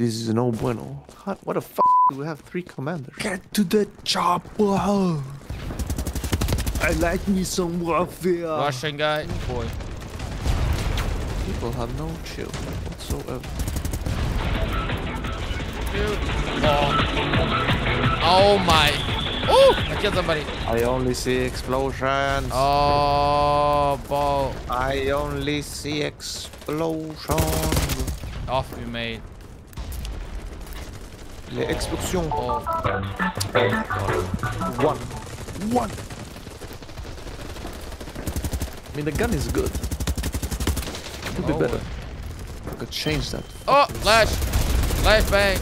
This is no bueno. How, what the fuck do we have three commanders? Get to the chopper. I like me some warfare. Russian guy. Oh, boy. People have no chill whatsoever. Oh. oh my. Oh! I killed somebody. I only see explosions. Oh, ball. I only see explosions. Off we made. Les explosions. One. One. I mean, the gun is good. It could be Oh. better. I could change that. Oh, flash. Flash bang.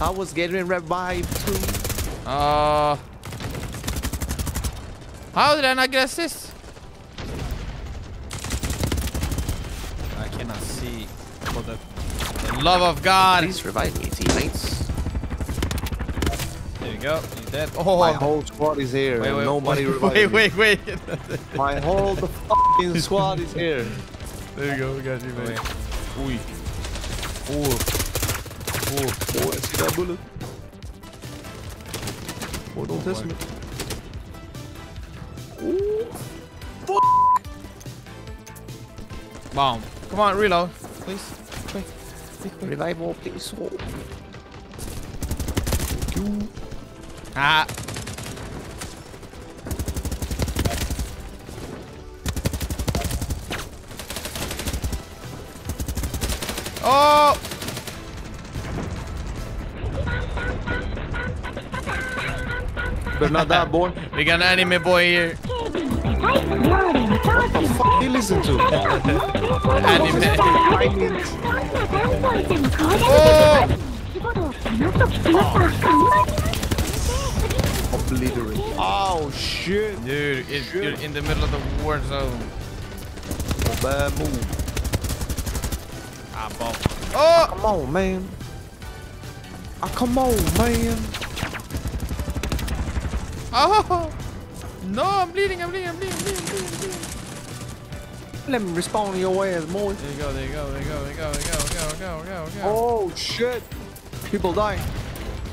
I was getting revived too. Uh. How did I not get assist? I cannot see. For the The love of God. Please revive me, teammates. there you go. He's dead. Oh, My whole squad is here. wait, and wait, nobody wait, revived wait, me. wait, wait. My whole fucking squad is here. there you go. We got you, man. Ui. Ooh. Oh, I see that bullet. Oh, don't test me. Bomb. Come on, reload, please. Quick. Quick, quick. Revive all, please. Oh. Ah. Oh! But not that boy. We got an enemy boy here. What the fuck you listen to? Anime. Oh! obliterate. Oh shit. Dude, it, you're in the middle of the war zone. Bad move. Ah, bomb. Oh! Come on, man. Ah, come on, man. Oh! No, I'm bleeding, I'm bleeding, I'm bleeding, I'm bleeding, I'm bleeding, I'm bleeding. Let me to your ass, boy. There you go, there you go, there you go, there you go, there you go, there you go, there you go. Oh shit. People dying.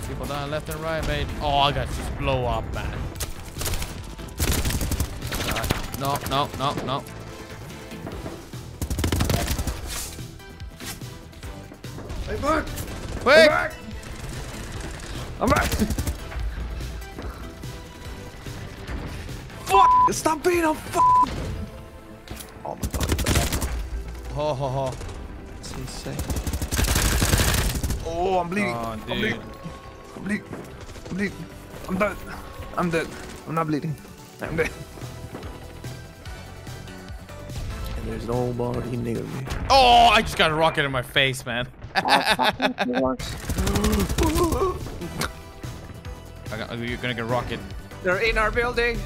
People down left and right, mate. Oh, I got just blow up, man. God. No, no, no, no. Hey, back. Quick! I'm back. Fuck! Stop being a fuck! Oh my god. Ho, ho, ho. That's insane. Oh, I'm bleeding. Oh, I'm dude. bleeding. I'm bleeding. I'm bleeding. I'm dead. I'm dead. I'm not bleeding. I'm dead. And there's nobody near me. Oh, I just got a rocket in my face, man. I got, you're gonna get a rocket. They're in our building.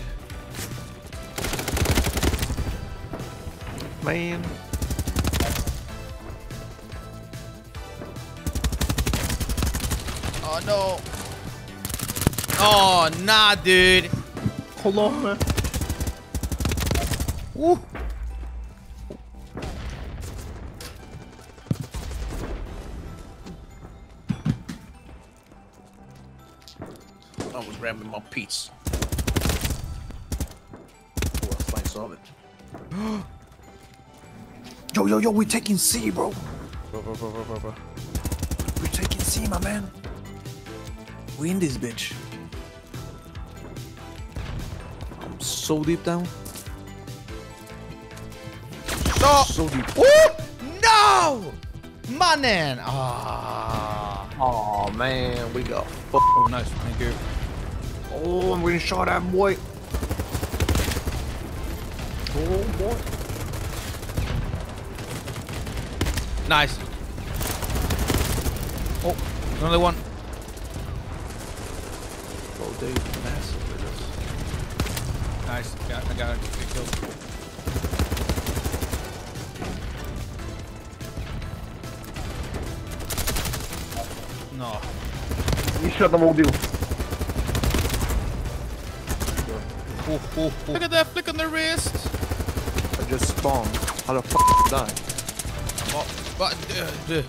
Man. Oh, no. Oh, nah, dude. Hold on, man. Woo. I was grabbing my piece. Oh, a slice of it. Yo, yo, yo, we're taking C, bro. Bro, bro, bro, bro, bro, bro. We're taking C, my man. We in this bitch. I'm so deep down. No! So deep. Woo! No! My Man! Ah. Oh man, we got. Fu- Oh, nice. Thank you. oh, I'm gonna shot that boy. Oh boy. Nice. Oh, another one. Oh, they massacred us. Nice. Got, I got a good kill. No. Еще одного убил. oh, oh, oh. Look at that flick on the wrist. I just spawned. How the fuck did I die? Oh, but, uh, uh.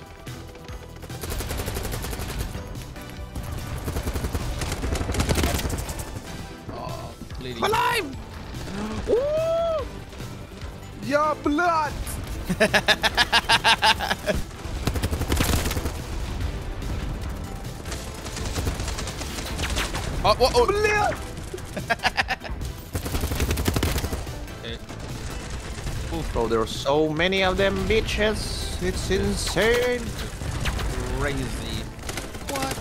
Oh, bleeding. Alive! Ooh! Your blood! Oh, oh, oh. Blood! Okay. Bro, there are so many of them bitches. It's insane. Crazy. What?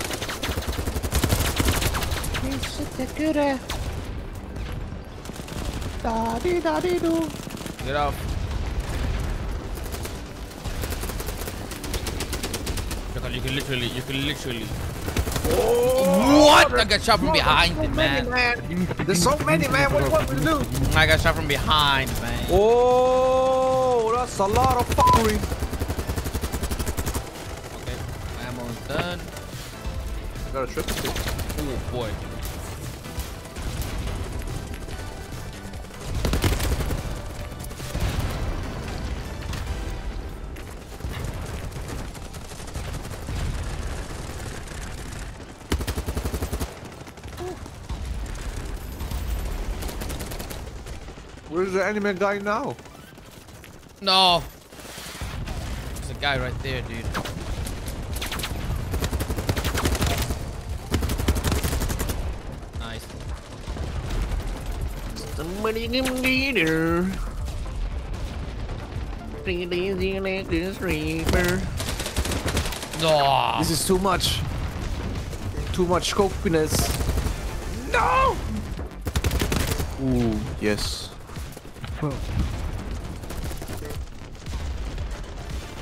Uh, Get off. You can, you can literally, you can literally. Oh! what? I got shot from behind, man. There's so many, man. What do you want me to do? I got shot from behind, man. Oh, that's a lot of fuckery. Okay, ammo's done. I got a triple kill. Oh boy. Where's the anime guy now? No. There's a guy right there, dude. Nice. Somebody give me there. No. This is too much. Too much scopiness. No! Ooh, yes.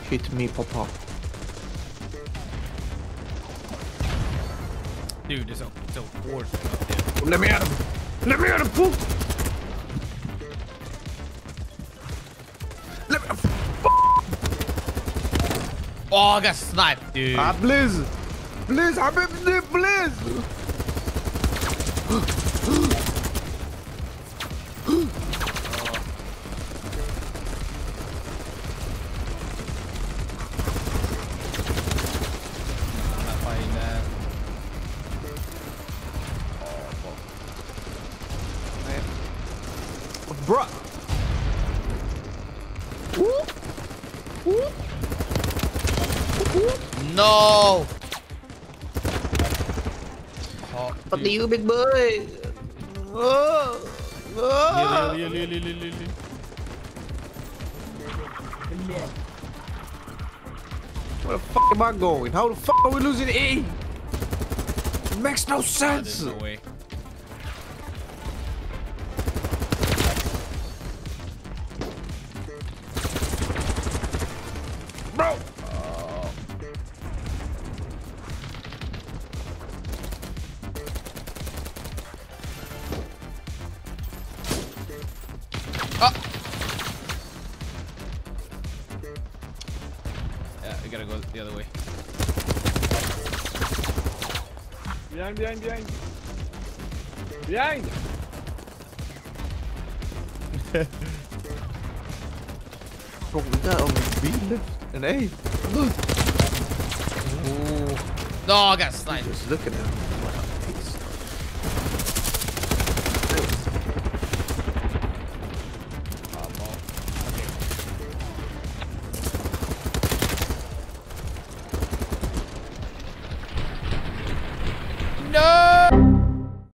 Hit me, Papa. Dude, there's a, there's a horde up there. Let me at him! Let me at him, poop! Oh, I got sniped, dude. Ah, Blizz! Blizz, I'm in the Blizz! I'm not fighting that. Bruh! No. Oh, What do you, big boy? Oh! Oh! Heal. Where the fuck am I going? How the fuck are we losing E? It makes no sense! There's no way. Bro! Behind, behind, behind. Behind! Bro, we got only B left and A. Ooh. No, I got sniped. Just look at him.